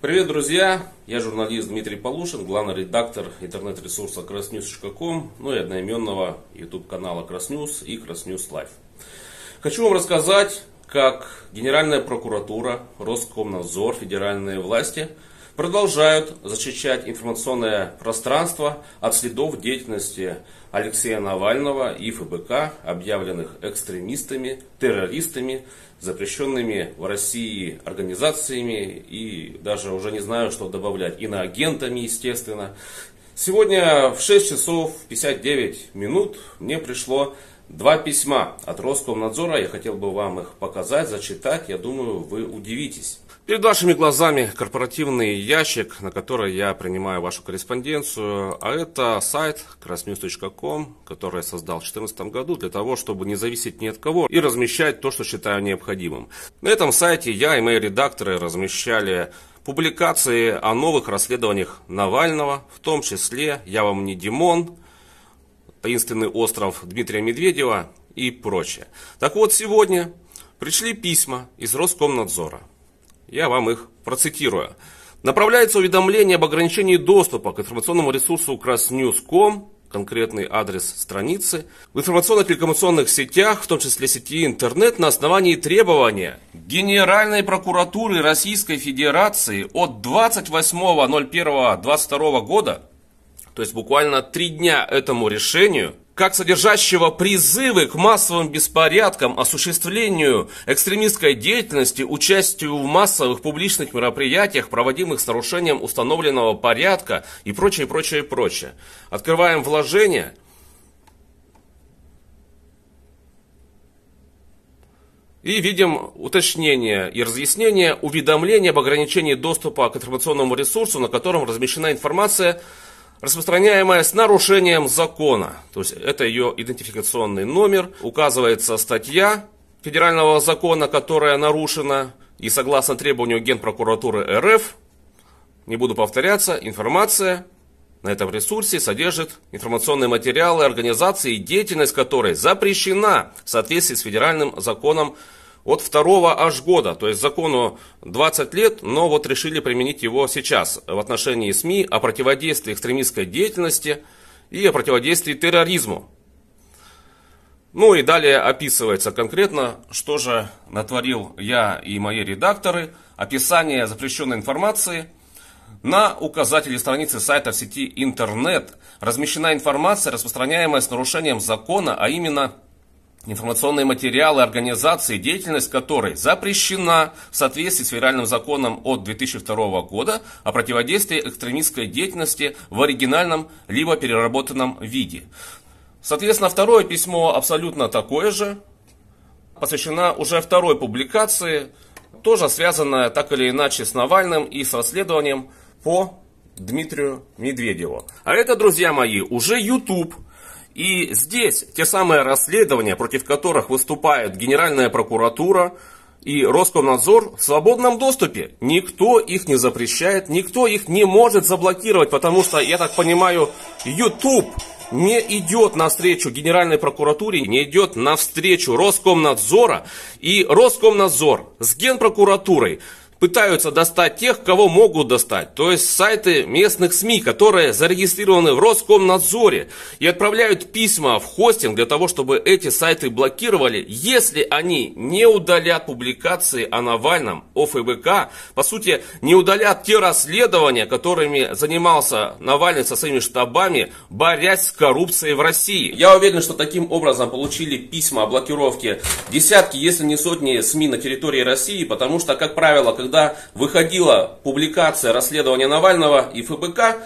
Привет, друзья! Я журналист Дмитрий Полушин, главный редактор интернет-ресурса krasnews.com, ну и одноименного YouTube-канала Красnews и Красnews Live. Хочу вам рассказать, как Генеральная прокуратура, Роскомнадзор, федеральные власти продолжают защищать информационное пространство от следов деятельности Алексея Навального и ФБК, объявленных экстремистами, террористами, запрещенными в России организациями и даже уже не знаю, что добавлять, иноагентами, естественно. Сегодня в 6 часов 59 минут мне пришло два письма от Роскомнадзора. Я хотел бы вам их показать, зачитать. Я думаю, вы удивитесь. Перед вашими глазами корпоративный ящик, на который я принимаю вашу корреспонденцию. А это сайт krasnews.com, который я создал в 2014 году для того, чтобы не зависеть ни от кого и размещать то, что считаю необходимым. На этом сайте я и мои редакторы размещали публикации о новых расследованиях Навального, в том числе «Я вам не Димон», «Таинственный остров Дмитрия Медведева» и прочее. Так вот, сегодня пришли письма из Роскомнадзора. Я вам их процитирую. Направляется уведомление об ограничении доступа к информационному ресурсу krasnews.com, конкретный адрес страницы, в информационно-телекоммуникационных сетях, в том числе сети интернет, на основании требования Генеральной прокуратуры Российской Федерации от 28.01.22 года, то есть буквально три дня этому решению, как содержащего призывы к массовым беспорядкам, осуществлению экстремистской деятельности, участию в массовых публичных мероприятиях, проводимых с нарушением установленного порядка и прочее, прочее, прочее. Открываем вложение. И видим уточнение и разъяснение уведомления об ограничении доступа к информационному ресурсу, на котором размещена информация, распространяемая с нарушением закона. То есть это ее идентификационный номер. Указывается статья федерального закона, которая нарушена. И согласно требованию Генпрокуратуры РФ, не буду повторяться, информация на этом ресурсе содержит информационные материалы организации, деятельность которой запрещена в соответствии с федеральным законом от второго аж года, то есть закону 20 лет, но вот решили применить его сейчас в отношении СМИ о противодействии экстремистской деятельности и о противодействии терроризму. Ну и далее описывается конкретно, что же натворил я и мои редакторы, описание запрещенной информации. На указателе страницы сайта в сети интернет размещена информация, распространяемая с нарушением закона, а именно информационные материалы организации, деятельность которой запрещена в соответствии с федеральным законом от 2002 года о противодействии экстремистской деятельности в оригинальном либо переработанном виде. Соответственно, второе письмо абсолютно такое же, посвящено уже второй публикации, тоже связанная так или иначе с Навальным и с расследованием по Дмитрию Медведеву. А это, друзья мои, уже YouTube – и здесь те самые расследования, против которых выступает Генеральная прокуратура и Роскомнадзор в свободном доступе. Никто их не запрещает, никто их не может заблокировать, потому что, я так понимаю, YouTube не идет навстречу Генеральной прокуратуре, не идет навстречу Роскомнадзора. И Роскомнадзор с Генпрокуратурой пытаются достать тех, кого могут достать. То есть сайты местных СМИ, которые зарегистрированы в Роскомнадзоре и отправляют письма в хостинг для того, чтобы эти сайты блокировали, если они не удалят публикации о Навальном, о ФБК, по сути, не удалят те расследования, которыми занимался Навальный со своими штабами, борясь с коррупцией в России. Я уверен, что таким образом получили письма о блокировке десятки, если не сотни СМИ на территории России, потому что, как правило, когда когда выходила публикация расследования Навального и ФБК,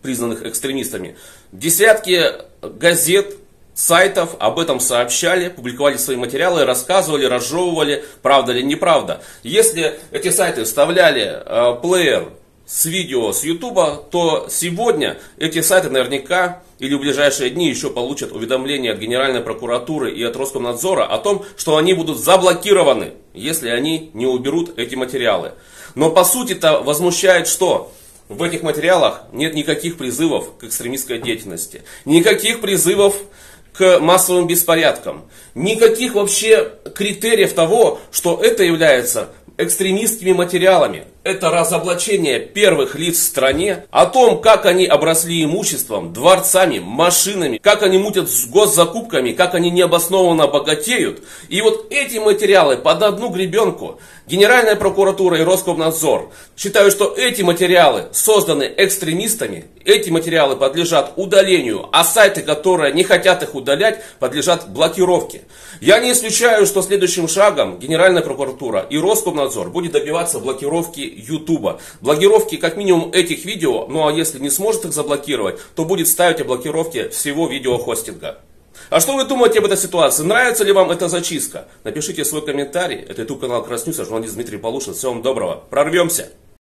признанных экстремистами, десятки газет, сайтов об этом сообщали, публиковали свои материалы, рассказывали, разжевывали, правда или неправда. Если эти сайты вставляли э, плеер с видео с Ютуба, то сегодня эти сайты наверняка или в ближайшие дни еще получат уведомление от Генеральной прокуратуры и от Роскомнадзора о том, что они будут заблокированы, если они не уберут эти материалы. Но по сути-то возмущает что? В этих материалах нет никаких призывов к экстремистской деятельности, никаких призывов к массовым беспорядкам, никаких вообще критериев того, что это является экстремистскими материалами. Это разоблачение первых лиц в стране, о том, как они обросли имуществом, дворцами, машинами, как они мутят с госзакупками, как они необоснованно богатеют. И вот эти материалы под одну гребенку Генеральная прокуратура и Роскомнадзор считают, что эти материалы созданы экстремистами, эти материалы подлежат удалению, а сайты, которые не хотят их удалять, подлежат блокировке. Я не исключаю, что следующим шагом Генеральная прокуратура и Роскомнадзор будет добиваться блокировки Ютуба. Блокировки как минимум этих видео, ну а если не сможет их заблокировать, то будет ставить о блокировке всего видеохостинга. А что вы думаете об этой ситуации? Нравится ли вам эта зачистка? Напишите свой комментарий. Это YouTube канал Краснюса, журналист Дмитрий Полушин. Всего вам доброго. Прорвемся!